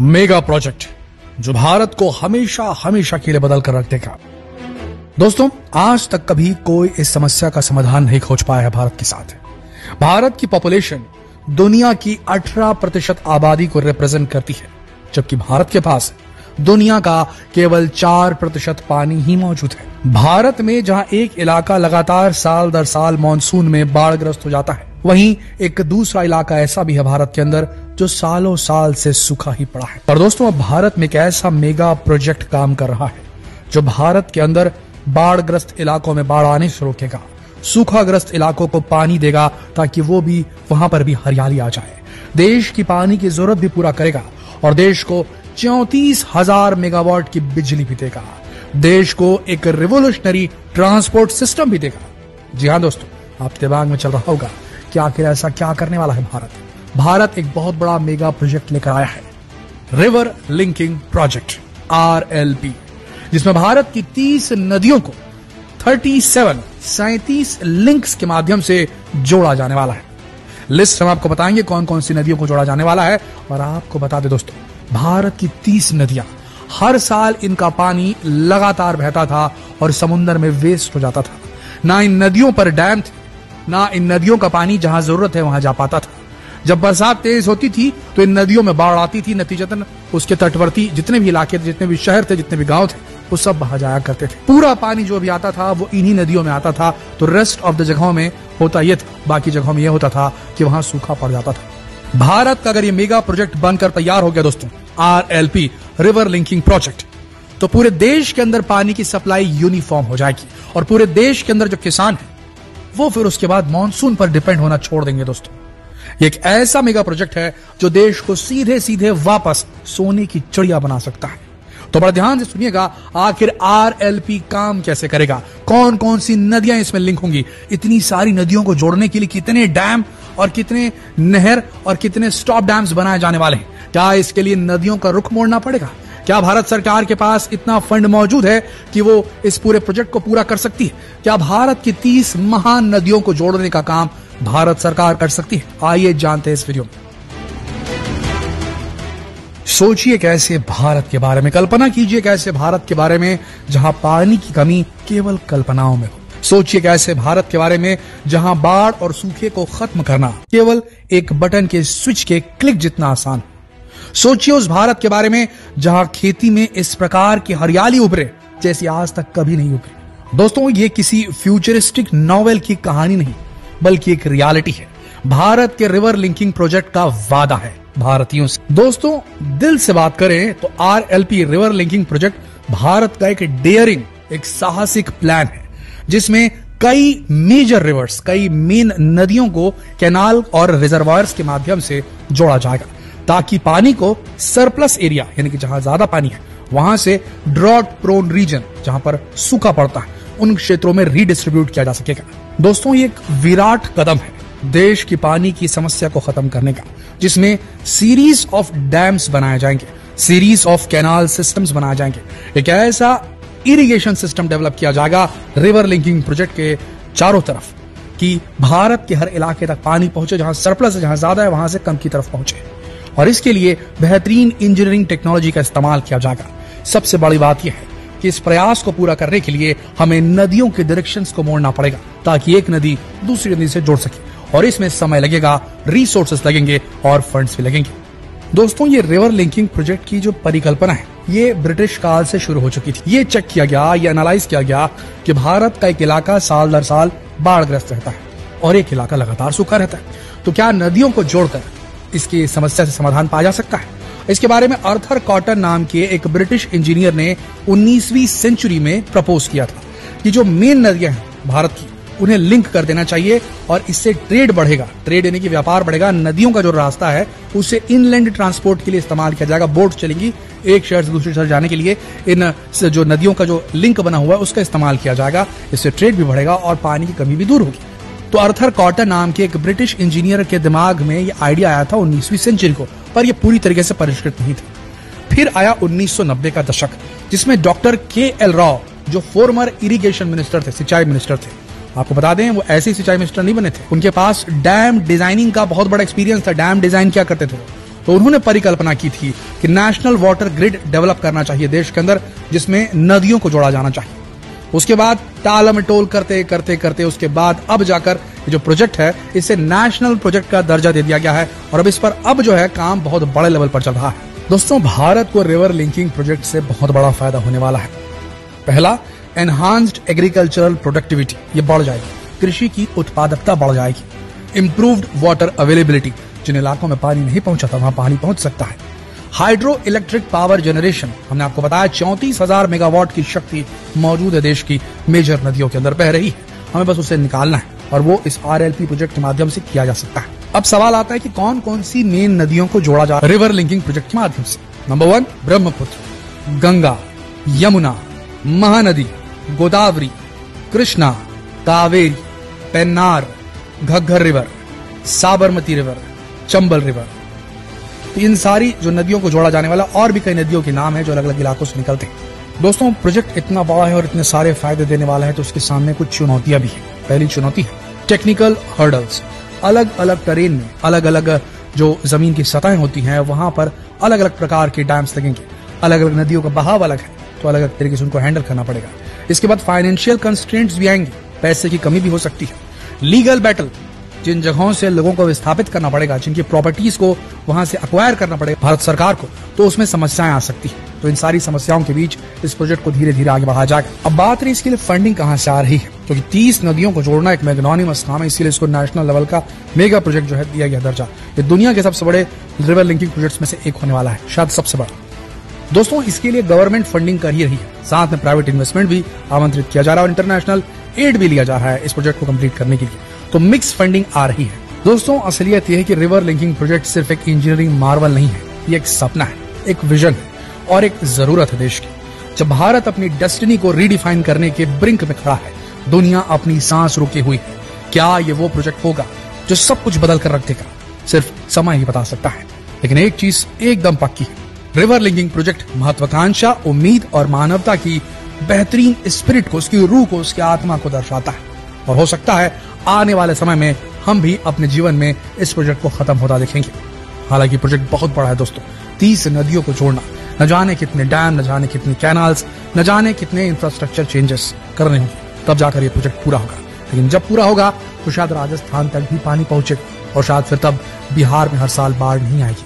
Mega project जो भारत को हमेशा हमेशा के लिए बदल कर रख देगा। दोस्तों, आज तक कभी कोई इस समस्या का समाधान नहीं खोज पाया है भारत के साथ। भारत की पॉपुलेशन दुनिया की 18 प्रतिशत आबादी को रिप्रेजेंट करती है, जबकि भारत के पास दुनिया का केवल चार प्रतिशत पानी ही मौजूद है। भारत में जहाँ एक इलाका लगातार साल दर साल मानसून में बाढ़ग्रस्त हो जाता है, वहीं एक दूसरा इलाका ऐसा भी है भारत के अंदर जो सालों साल से सूखा ही पड़ा है। पर दोस्तों, अब भारत में एक ऐसा मेगा प्रोजेक्ट काम कर रहा है, जो भारत के अंदर बाढ़ग्रस्त इलाकों में बाढ़ आने से रोकेगा, सूखाग्रस्त इलाकों को पानी देगा, ताकि वो भी वहाँ पर भी हरियाली आ जाए। देश की पानी की ज़रूरत भी पूरा करेगा और देश को चौतीस हज़ार मेगावाट की बिजली भी देगा। देश को एक रिवोल्यूशनरी ट्रांसपोर्ट सिस्टम भी देगा। जी हाँ दोस्तों, आपके दिमाग में चल रहा होगा कि आखिर ऐसा क्या करने वाला है भारत? भारत एक बहुत बड़ा मेगा प्रोजेक्ट लेकर आया है। रिवर लिंकिंग प्रोजेक्ट आरएलपी जिसमें भारत की 30 नदियों को 37 सैतीस लिंक्स के माध्यम से जोड़ा जाने वाला है। लिस्ट हम आपको बताएँगे कौन कौन सी नदियों को जोड़ा जाने वाला है, और आपको बता दे दोस्तों, भारत की 30 नदियाँ, हर साल इनका पानी लगातार बहता था और समुन्द्र में वेस्ट हो जाता था। ना इन नदियों पर डैम थे, ना इन नदियों का पानी जहाँ ज़रूरत है वहाँ जा पाता था। जब बरसात तेज होती थी तो इन नदियों में बाढ़ आती थी, नतीजतन उसके तटवर्ती जितने भी इलाके थे, जितने भी शहर थे, जितने भी गाँव थे, वो सब बहा जाया करते थे। पूरा पानी जो भी आता था, वो इन्हीं नदियों में आता था। तो रेस्ट ऑफ़ द जगहों में होता यह था, बाकी जगहों में यह होता था कि वहाँ सूखा पड़ जाता था। भारत का अगर ये मेगा प्रोजेक्ट बनकर तैयार हो गया दोस्तों आरएलपी रिवर लिंकिंग प्रोजेक्ट तो पूरे देश के अंदर पानी की सप्लाई यूनिफॉर्म हो जाएगी। और पूरे देश के अंदर जो किसान है, वो फिर उसके बाद मानसून पर डिपेंड होना छोड़ देंगे दोस्तों। ये एक ऐसा मेगा प्रोजेक्ट है जो देश को सीधे सीधे वापस सोने की चिड़िया बना सकता है। तो बड़ा ध्यान से सुनिएगा, आखिर आरएलपी काम कैसे करेगा? कौन कौन सी नदियाँ इसमें लिंक होंगी? इतनी सारी नदियों को जोड़ने के लिए कितने डैम और कितने नहर और कितने स्टॉप डैम्स बनाए जाने वाले हैं? क्या इसके लिए नदियों का रुख मोड़ना पड़ेगा? क्या भारत सरकार के पास इतना फंड मौजूद है कि वो इस पूरे प्रोजेक्ट को पूरा कर सकती है? क्या भारत की तीस महान नदियों को जोड़ने का काम भारत सरकार कर सकती है। आइए जानते हैं इस वीडियो में। सोचिए कैसे भारत के बारे में, कल्पना कीजिए कैसे भारत के बारे में, जहाँ पानी की कमी केवल कल्पनाओं में हो। सोचिए कैसे भारत के बारे में, जहाँ बाढ़ और सूखे को खत्म करना केवल एक बटन के स्विच के क्लिक जितना आसान सोचिए उस भारत के बारे में, जहाँ खेती में इस प्रकार की हरियाली उभरे, जैसी आज तक कभी नहीं उभरी। दोस्तों, ये किसी फ्यूचरिस्टिक नॉवेल की कहानी नहीं। बल्कि एक रियलिटी है। भारत के रिवर लिंकिंग प्रोजेक्ट का वादा है। भारतीयों से। दोस्तों, दिल से बात करें तो RLP river linking project Bharat का एक डेयरिंग एक साहसिक प्लान है, जिसमें कई मेजर रिवर्स कई मेन नदियों को कैनाल और रिजर्वायर्स के माध्यम से जोड़ा जाएगा, ताकि पानी को सरप्लस एरिया यानी कि जहाँ ज़्यादा पानी है, वहाँ से ड्रॉट प्रोन रीजन जहाँ पर सूखा पड़ता है। उन क्षेत्रों में रीडिस्ट्रीब्यूट किया जा सकेगा। दोस्तों, ये एक विराट कदम है देश की पानी की समस्या को खत्म करने का, जिसमें सीरीज़ ऑफ़ डैम्स बनाए जाएँगे सीरीज़ ऑफ़ कैनाल सिस्टम्स बनाए जाएँगे। एक ऐसा इरिगेशन सिस्टम डेवलप किया जाएगा रिवर लिंकिंग प्रोजेक्ट के चारों तरफ़, कि भारत के हर इलाके तक पानी पहुँचे, जहाँ सरप्लस है, जहाँ ज़्यादा है, वहाँ से कम की तरफ़ पहुँचे। और इसके लिए बेहतरीन इंजीनियरिंग टेक्नोलॉजी का इस्तेमाल किया जाएगा। सबसे बड़ी बात यह है कि इस प्रयास को पूरा करने के लिए हमें नदियों के डायरेक्शन को मोड़ना पड़ेगा, ताकि एक नदी दूसरी नदी से जोड़ सके। और इसमें समय लगेगा रिसोर्सेस लगेंगे और फंड्स भी लगेंगे। दोस्तों, ये रिवर लिंकिंग प्रोजेक्ट की जो परिकल्पना है, ये ब्रिटिश काल से शुरू हो चुकी थी। ये चेक किया गया, ये एनालाइज किया गया कि भारत का एक इलाका साल दर साल बाढ़ग्रस्त रहता है और एक इलाका लगातार सूखा रहता है। तो क्या नदियों को जोड़कर इसकी समस्या से समाधान पाया जा सकता है? इसके बारे में अर्थर कॉटन नाम के एक ब्रिटिश इंजीनियर ने 19वीं सेंचुरी में प्रपोज किया था कि जो मेन नदियाँ हैं, भारत की, उन्हें लिंक कर देना चाहिए और इससे ट्रेड बढ़ेगा। ट्रेड यानी कि व्यापार बढ़ेगा। नदियों का जो रास्ता है, उसे इनलैंड ट्रांसपोर्ट के लिए इस्तेमाल किया जाएगा। बोट चलेंगी एक शहर से दूसरे शहर जाने के लिए। इन जो नदियों का जो लिंक बना हुआ है, उसका इस्तेमाल किया जाएगा। इससे ट्रेड भी बढ़ेगा और पानी की कमी भी दूर होगी। तो अर्थर कॉटन नाम के एक ब्रिटिश इंजीनियर के दिमाग में ये आइडिया आया था उन्नीसवीं सेंचुरी को, पर यह पूरी तरीके से परिष्कृत नहीं था। फिर आया 1990 का दशक, जिसमें डॉक्टर के एल राव, जो फॉर्मर इरिगेशन मिनिस्टर थे, सिंचाई मिनिस्टर थे, आपको बता दें, वो ऐसे सिंचाई मिनिस्टर नहीं बने थे। उनके पास डैम डिज़ाइनिंग का बहुत बड़ा एक्सपीरियंस था डैम डिज़ाइन क्या करते थे तो उन्होंने परिकल्पना की थी कि नेशनल वाटर ग्रिड डेवलप करना चाहिए देश के अंदर, जिसमें नदियों को जोड़ा जाना चाहिए। उसके बाद टालम टोल करते करते करते उसके बाद अब जाकर जो प्रोजेक्ट है, इसे नेशनल प्रोजेक्ट का दर्जा दे दिया गया है और अब इस पर अब जो है काम बहुत बड़े लेवल पर चल रहा है। दोस्तों, भारत को रिवर लिंकिंग प्रोजेक्ट से बहुत बड़ा फ़ायदा होने वाला है। पहला एनहांस्ड एग्रीकल्चरल प्रोडक्टिविटी ये बढ़ जाएगी। कृषि की उत्पादकता बढ़ जाएगी। इंप्रूव्ड वाटर अवेलेबिलिटी जिन इलाकों में पानी नहीं पहुँचा था, वहाँ पानी पहुँच सकता है। हाइड्रो इलेक्ट्रिक पावर जनरेशन हमने आपको बताया, चौंतीस हज़ार मेगावाट की शक्ति मौजूद है देश की मेजर नदियों के अंदर। बह रही है हमें बस उसे निकालना है और वो इस आरएलपी प्रोजेक्ट के माध्यम से किया जा सकता है। अब सवाल आता है कि कौन कौन सी मेन नदियों को जोड़ा जा रिवर लिंकिंग प्रोजेक्ट के माध्यम से। Number one Brahmaputra Ganga Yamuna Mahanadi Godavari Krishna Kaveri Pennar Ghaggar river Sabarmati river Chambal river तो इन सारी जो नदियों को जोड़ा जाने वाला और भी कई नदियों के नाम है जो अलग अलग इलाकों से निकलते हैं। दोस्तों प्रोजेक्ट इतना बड़ा है और इतने सारे फ़ायदे देने वाला है तो उसके सामने कुछ चुनौतियाँ भी है। पहली चुनौती है टेक्निकल हर्डल्स अलग अलग टरेन में अलग अलग जो ज़मीन की सतहें होती हैं, वहाँ पर अलग अलग प्रकार के डैम्स लगेंगे। अलग अलग नदियों का बहाव अलग है तो अलग अलग तरीके से उनको हैंडल करना पड़ेगा। इसके बाद फाइनेंशियल कंस्ट्रेंट्स भी आएँगे, पैसे की कमी भी हो सकती है। लीगल बैटल जिन जगहों से लोगों को विस्थापित करना पड़ेगा, जिनकी प्रॉपर्टीज़ को वहाँ से अक्वायर करना पड़ेगा, भारत सरकार को तो उसमें समस्याएँ आ सकती है। तो इन सारी समस्याओं के बीच इस प्रोजेक्ट को धीरे धीरे आगे बढ़ाया जाएगा। अब बात रही इसके लिए फंडिंग कहाँ से आ रही है? क्योंकि तीस नदियों को जोड़ना एक मैग्नोनिमस काम है, इसीलिए इसको नेशनल लेवल का मेगा प्रोजेक्ट जो है दिया गया दर्जा। ये दुनिया के सबसे बड़े रिवर लिंकिंग प्रोजेक्ट्स में से एक होने वाला है, शायद सबसे बड़ा। दोस्तों, इसके लिए गवर्नमेंट फंडिंग कर ही रही है। साथ में प्राइवेट इन्वेस्टमेंट भी आमंत्रित किया जा रहा है और इंटरनेशनल एड भी लिया जा रहा है इस प्रोजेक्ट को कंप्लीट करने के लिए। तो मिक्स फंडिंग आ रही है। दोस्तों, असलियत यह है कि रिवर लिंकिंग प्रोजेक्ट सिर्फ़ एक इंजीनियरिंग मार्वल नहीं है, ये एक सपना है, एक विजन है और एक ज़रूरत है देश की। जब भारत अपनी डेस्टिनी को रीडिफाइन करने के ब्रिंक में खड़ा है, दुनिया अपनी सांस रुकी हुई है। क्या ये वो प्रोजेक्ट होगा जो सब कुछ बदल कर रख देगा? सिर्फ़ समय ही बता सकता है। लेकिन एक चीज़ एकदम पक्की है रिवर लिंकिंग प्रोजेक्ट महत्वाकांक्षा, उम्मीद और मानवता की बेहतरीन स्पिरिट को, उसकी रूह को, उसकी आत्मा को दर्शाता है। और हो सकता है आने वाले समय में हम भी अपने जीवन में इस प्रोजेक्ट को खत्म होता देखेंगे। हालाँकि प्रोजेक्ट बहुत बड़ा है दोस्तों। तीस नदियों को जोड़ना न जाने कितने डैम न जाने कितने कैनाल्स न जाने कितने इंफ्रास्ट्रक्चर चेंजेस करने होंगे। तब जाकर ये प्रोजेक्ट पूरा होगा। लेकिन जब पूरा होगा तो शायद राजस्थान तक भी पानी पहुँचे और शायद फिर तब बिहार में हर साल बाढ़ नहीं आएगी।